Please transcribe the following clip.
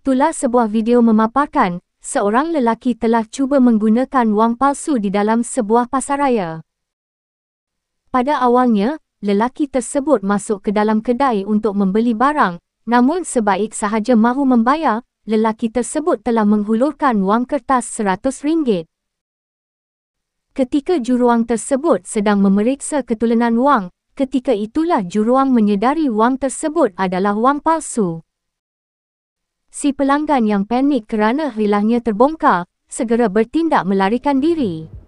Itulah sebuah video memaparkan, seorang lelaki telah cuba menggunakan wang palsu di dalam sebuah pasaraya. Pada awalnya, lelaki tersebut masuk ke dalam kedai untuk membeli barang, namun sebaik sahaja mahu membayar, lelaki tersebut telah menghulurkan wang kertas RM100. Ketika juruang tersebut sedang memeriksa ketulenan wang, ketika itulah juruang menyedari wang tersebut adalah wang palsu. Si pelanggan yang panik kerana hilangnya terbongkar, segera bertindak melarikan diri.